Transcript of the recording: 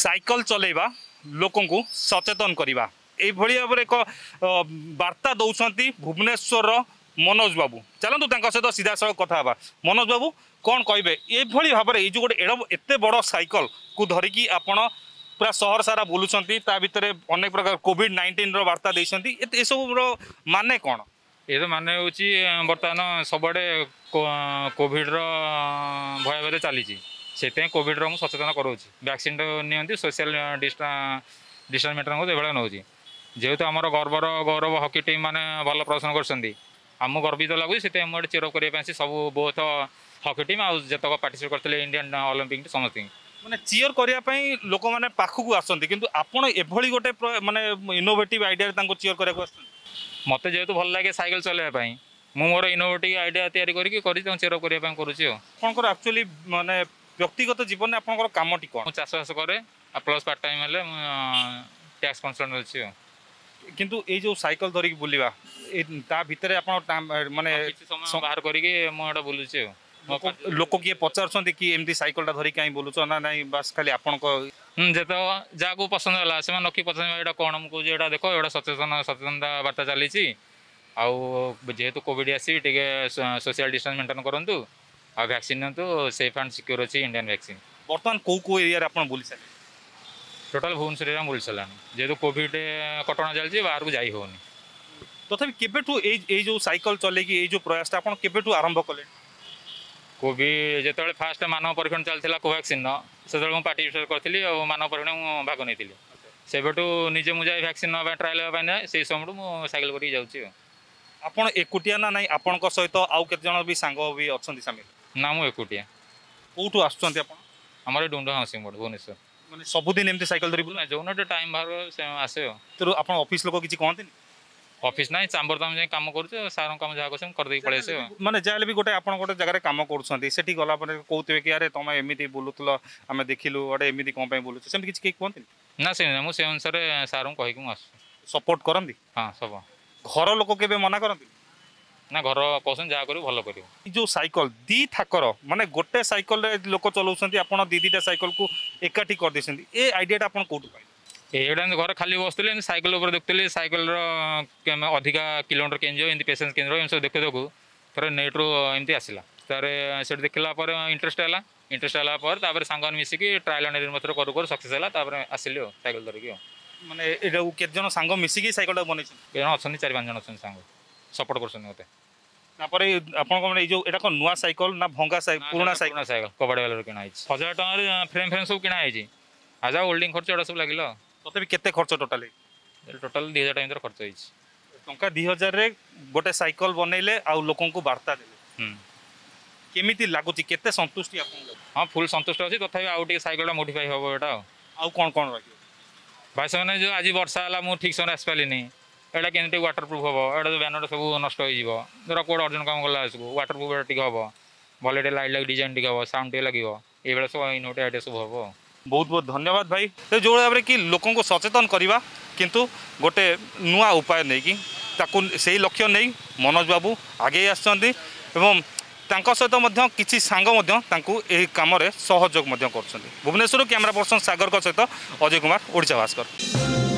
cycle ଚଲେଇବା ଲୋକଙ୍କୁ ସଚେତନ କରିବା ଏଇଭଳି ଭାବରେ ଏକ ବାର୍ତ୍ତା ଦେଉଛନ୍ତି ଭୁବନେଶ୍ୱରର ମନୋଜ ବାବୁ ଚାଲନ୍ତୁ ତାଙ୍କ ସହିତ ସିଧାସଳଖ କଥା ହେବା ମନୋଜ ବାବୁ କ'ଣ କହିବେ ଏଭଳି ଭାବରେ ଏଇ ଯେଉଁ ଗୋଟେ ଏତେ ବଡ଼ ସାଇକେଲକୁ ଧରିକି ଆପଣ ପୁରା ସହର ସାରା ବୁଲୁଛନ୍ତି ତା ଭିତରେ ଅନେକ ପ୍ରକାର କୋଭିଡ଼ ନାଇଣ୍ଟିନ୍ର ବାର୍ତ୍ତା ଦେଇଛନ୍ତି ଏସବୁର ମାନେ କ'ଣ ଏର ମାନେ ହେଉଛି ବର୍ତ୍ତମାନ ସବୁଆଡ଼େ କୋଭିଡ଼ର ଭୟାବରେ ଚାଲିଛି ସେଥିପାଇଁ କୋଭିଡ଼ର ମୁଁ ସଚେତନ କରାଉଛି ଭ୍ୟାକ୍ସିନ୍ଟା ନିଅନ୍ତି ସୋସିଆଲ ଡିଷ୍ଟାନ୍ସ ମିଟରଙ୍କୁ ଏଭଳିଆ ନେଉଛି ଯେହେତୁ ଆମର ଗର୍ବର ଗୌରବ ହକି ଟିମ୍ ମାନେ ଭଲ ପ୍ରଦର୍ଶନ କରୁଛନ୍ତି ଆମକୁ ଗର୍ବିତ ଲାଗୁଛି ସେଥିପାଇଁ ମୁଁ ଏଠି ଚିରଅପ୍ କରିବା ପାଇଁ ସବୁ ବହୁତ ହକି ଟିମ୍ ଆଉ ଯେତକ ପାର୍ଟିସିପେଟ୍ କରିଥିଲେ ଇଣ୍ଡିଆନ୍ ଅଲିମ୍ପିକ୍ ସମସ୍ତଙ୍କୁ ମାନେ ଚିଅର୍ କରିବା ପାଇଁ ଲୋକମାନେ ପାଖକୁ ଆସନ୍ତି କିନ୍ତୁ ଆପଣ ଏଭଳି ଗୋଟେ ମାନେ ଇନୋଭେଟିଭ୍ ଆଇଡ଼ିଆରେ ତାଙ୍କୁ ଚିଅର୍ କରିବାକୁ ଆସୁଛନ୍ତି ମୋତେ ଯେହେତୁ ଭଲ ଲାଗେ ସାଇକେଲ ଚଲାଇବା ପାଇଁ ମୁଁ ମୋର ଇନୋଭେଟିଭ୍ ଆଇଡ଼ିଆ ତିଆରି କରିକି କରିଛି ତାଙ୍କୁ ଚିଅର୍ କରିବା ପାଇଁ କରୁଛି ଆଉ ଆପଣଙ୍କର ଆକ୍ଚୁଆଲି ମାନେ ব্যক্তিগত জীবনে আপনার কামটি কম চাষবাস করে আর প্লস পার্ট টাইম হলে ট্যাক্স কনসল্ট অছি কিন্তু এই যে সাইকেল ধরিকি বুলিবা তা ভিতরে আপনার মানে বাহার করিকি মু এটা বুলুছি লোক কিয়ে পচারুছেন কি এমতি সাইকেলটা ধরিকি কাই বুলুছ না নাই বাস খালি আপনার যেত যাকে পছন্দ হল সে রকি পছন্দ এটা কোণ মু কৌছি এটা দেখ এটা সচেতন সচেতনতা বার্তা চালিছি আউ যেহেতু কোভিড আসি টিকে সোশিয়াল ডিস্টান্স মেন্টেন করতু ଆଉ ଭ୍ୟାକ୍ସିନ୍ ନିଅନ୍ତୁ ସେଫ୍ ଆଣ୍ଡ ସିକ୍ୟୁର ଅଛି ଇଣ୍ଡିଆନ୍ ଭ୍ୟାକ୍ସିନ୍ ବର୍ତ୍ତମାନ କେଉଁ କେଉଁ ଏରିଆରେ ଆପଣ ବୁଲି ସାରିଲେଣି ଟୋଟାଲ୍ ଭୁବନେଶ୍ୱରରେ ଆମେ ବୁଲି ସାରିଲାଣି ଯେହେତୁ କୋଭିଡ଼୍ କଟଣା ଚାଲିଛି ବାହାରକୁ ଯାଇ ହେଉନି ତଥାପି କେବେଠୁ ଏଇ ଏଇ ଯେଉଁ ସାଇକେଲ ଚଲେଇକି ଏଇ ଯେଉଁ ପ୍ରୟାସଟା ଆପଣ କେବେଠୁ ଆରମ୍ଭ କଲେଣି କୋଭିଡ଼ ଯେତେବେଳେ ଫାର୍ଷ୍ଟ ମାନବ ପରୀକ୍ଷଣ ଚାଲିଥିଲା କୋଭାକ୍ସିନ୍ର ସେତେବେଳେ ମୁଁ ପାର୍ଟିସିପେଟ୍ କରିଥିଲି ଆଉ ମାନବ ପରୀକ୍ଷଣ ମୁଁ ଭାଗ ନେଇଥିଲି ସେବେଠୁ ନିଜେ ମୁଁ ଯାଇ ଭ୍ୟାକ୍ସିନ୍ ନେବା ପାଇଁ ଟ୍ରାଏଲ୍ ହେବା ପାଇଁ ଯାଏ ସେଇ ସମୟରୁ ମୁଁ ସାଇକେଲ କରିକି ଯାଉଛି ଆଉ ଆପଣ ଏକୁଟିଆ ନା ନାହିଁ ଆପଣଙ୍କ ସହିତ ଆଉ କେତେଜଣ ବି ସାଙ୍ଗ ବି ଅଛନ୍ତି ସାମିଲ ନା ମୁଁ ଏକୁଟିଆ କେଉଁଠୁ ଆସୁଛନ୍ତି ଆପଣ ଆମର ଡୁଣ୍ଡା ହାଉସିଂବୋର୍ଡ଼ ଭୁବନେଶ୍ୱର ମାନେ ସବୁଦିନ ଏମିତି ସାଇକେଲ ଧରି ବୁଲୁ ଯୋଉ ଗୋଟେ ଟାଇମ୍ ବାହାର ସେ ଆସେ ତେଣୁ ଆପଣ ଅଫିସ୍ ଲୋକ କିଛି କହନ୍ତିନି ଅଫିସ୍ ନାହିଁ ଚାମ୍ବର ତ ଆମେ ଯାଇ କାମ କରୁଛୁ ସାରଙ୍କ କାମ ଯାହା କରୁଛୁ କରିଦେଇକି ପଳେଇ ଆସିବ ମାନେ ଯାହା ହେଲେ ବି ଗୋଟେ ଆପଣ ଗୋଟେ ଜାଗାରେ କାମ କରୁଛନ୍ତି ସେଠି ଗଲା ପରେ କହୁଥିବେ କି ଆରେ ତମେ ଏମିତି ବୁଲୁଥିଲ ଆମେ ଦେଖିଲୁ ଗୋଟେ ଏମିତି କ'ଣ ପାଇଁ ବୁଲୁଛୁ ସେମିତି କିଛି କେହି କୁହନ୍ତିନି ନା ସେ ମୁଁ ସେ ଅନୁସାରେ ସାର୍ଙ୍କୁ କହିକି ମୁଁ ଆସୁଛି ସପୋର୍ଟ କରନ୍ତି ହଁ ସବୁ ଘର ଲୋକ କେବେ ମନା କରନ୍ତି ନା ଘର କହୁଛନ୍ତି ଯାହା କରିବୁ ଭଲ କରିବୁ ଏଇ ଯେଉଁ ସାଇକେଲ ଦୁଇ ଥାକର ମାନେ ଗୋଟେ ସାଇକେଲରେ ଲୋକ ଚଲାଉଛନ୍ତି ଆପଣ ଦୁଇ ଦୁଇଟା ସାଇକେଲକୁ ଏକାଠି କରିଦେଇଛନ୍ତି ଏ ଆଇଡ଼ିଆଟା ଆପଣ କେଉଁଠୁ ପାଇଲେ ଏଇଟା ଏମିତି ଘରେ ଖାଲି ବସିଥିଲେ ଏମିତି ସାଇକେଲ ଉପରେ ଦେଖୁଥିଲି ସାଇକେଲର ଅଧିକା କିଲୋମିଟର କେଞ୍ଜିବ ଏମିତି ପେସେଣ୍ଟ କେନ୍ଦ୍ର ଏମିତି ସବୁ ଦେଖି ଦେଖୁ ଥରେ ନେଟ୍ରୁ ଏମିତି ଆସିଲା ତାପରେ ସେଠି ଦେଖିଲା ପରେ ଇଣ୍ଟରେଷ୍ଟ ହେଲା ଇଣ୍ଟରେଷ୍ଟ ହେଲା ପରେ ତାପରେ ସାଙ୍ଗମାନେ ମିଶିକି ଟ୍ରାଏଲ୍ ଆଣ୍ଡ ଏରିଂ କରୁ କରୁ ସକ୍ସେସ୍ ହେଲା ତାପରେ ଆସିଲି ଆଉ ସାଇକେଲ ଧରିକି ଆଉ ମାନେ ଏଇଟାକୁ କେତେ ଜଣ ସାଙ୍ଗ ମିଶିକି ସାଇକେଲଟା ବନେଇଛନ୍ତି କେତେ ଅଛନ୍ତି ଚାରି ପାଞ୍ଚ ଜଣ ଅଛନ୍ତି ସାଙ୍ଗ ସପୋର୍ଟ କରୁଛନ୍ତି ମୋତେ তারপরে আপনার মানে এই যে এটা কোন নয়া সাইকেল না ভঙ্গা সাইকেল পুরোনা সাইকেল পুরোনা সাইকেল কবাড়ি বেলার কিনা হয়েছে হাজার টাকার ফ্রেম ফ্রেম সব কিনা হয়েছে আর যা ওল্ডিং খরচ ওটা সব লাগিল তথাপি কেতে খরচ টোটালি টোটাল দুই হাজার টাকা খরচ হয়েছে টঙ্কা দুই হাজারে গোটে সাইকেল বনাইলে আউ লোকଙ୍କୁ বার্তা দেলে কেমিতি লাগুছি কেতে সন্তুষ্টি আপনার হ্যাঁ ফুল সন্তুষ্ট আছে তথাপি আউ টিকে সাইকেলটা মডিফাই হব এটা আউ কোন কোন রাখিব ভাই সেমানে যে আজি বর্ষা হলা মু ঠিক সময় আসপালিনি ଏଇଟା କେମିତି ୱାଟର ପ୍ରୁଫ୍ ହେବ ଏଇଟା ଯେଉଁ ବ୍ୟାନର ସବୁ ନଷ୍ଟ ହୋଇଯିବ ଧର କେଉଁଟା ଅର୍ଜନ କାମ କଲା ଆସିବୁ ୱାଟର ପ୍ରୁଫ୍ ଟିକେ ହେବ ଭଲ ଟିକେ ଲାଇଟ୍ ଲାଇଟ୍ ଡିଜାଇନ୍ ଟିକେ ହେବ ସାଉଣ୍ଡ ଟିକେ ଲାଗିବ ଏଇଭଳିଆ ସବୁ ଇନୋଟି ଆଇଡ଼ିଆ ସବୁ ହେବ ବହୁତ ବହୁତ ଧନ୍ୟବାଦ ଭାଇ ଯେଉଁ ଭାବରେ କି ଲୋକଙ୍କୁ ସଚେତନ କରିବା କିନ୍ତୁ ଗୋଟେ ନୂଆ ଉପାୟ ନେଇକି ତାକୁ ସେଇ ଲକ୍ଷ୍ୟ ନେଇ ମନୋଜ ବାବୁ ଆଗେଇ ଆସିଛନ୍ତି ଏବଂ ତାଙ୍କ ସହିତ ମଧ୍ୟ କିଛି ସାଙ୍ଗ ମଧ୍ୟ ତାଙ୍କୁ ଏହି କାମରେ ସହଯୋଗ ମଧ୍ୟ କରୁଛନ୍ତି ଭୁବନେଶ୍ୱରରୁ କ୍ୟାମେରା ପର୍ସନ ସାଗରଙ୍କ ସହିତ ଅଜୟ କୁମାର ଓଡ଼ିଶା ଭାସ୍କର